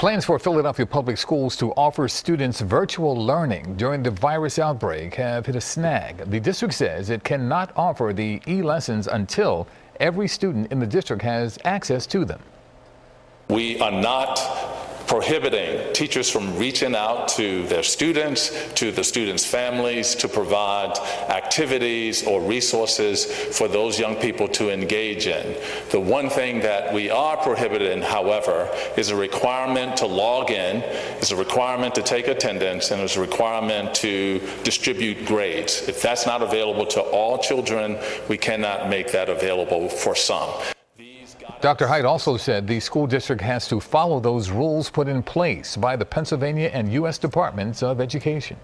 Plans for Philadelphia Public Schools to offer students virtual learning during the virus outbreak have hit a snag. The district says it cannot offer the e-lessons until every student in the district has access to them. We are not prohibiting teachers from reaching out to their students, to the students' families, to provide activities or resources for those young people to engage in. The one thing that we are prohibiting, however, is a requirement to log in, is a requirement to take attendance, and is a requirement to distribute grades. If that's not available to all children, we cannot make that available for some. Dr. Hite also said the school district has to follow those rules put in place by the Pennsylvania and U.S. Departments of Education.